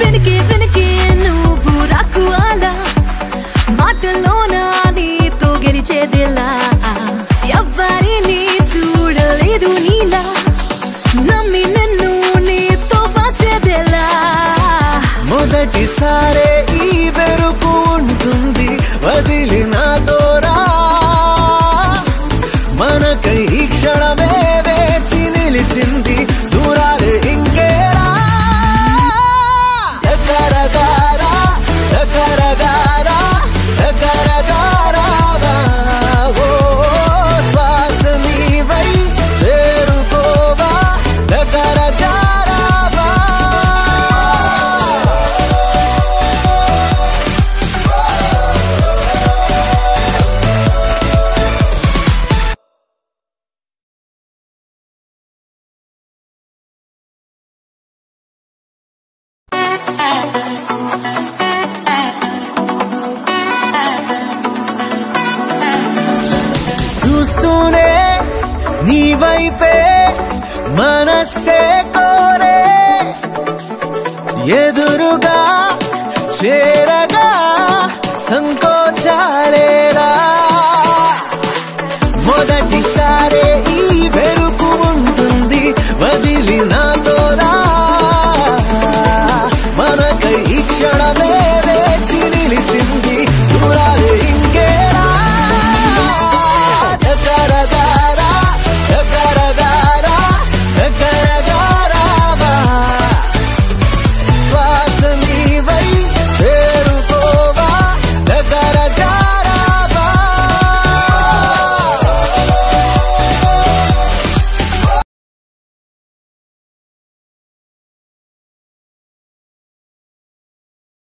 వెనకే వెనకే నువ్వు రాకు అలా మాటలోన నీతో గెలిచేదిలా? ఎవ్వరిని చూడలేదు నీలా? నమ్మి నన్ను నీతో వచ్చేదిలా మొదటిసారే చూస్తూనే నీ వైపే మనస్సే కోరే. ఎదురుగా చేరగా సంకోచాలేరా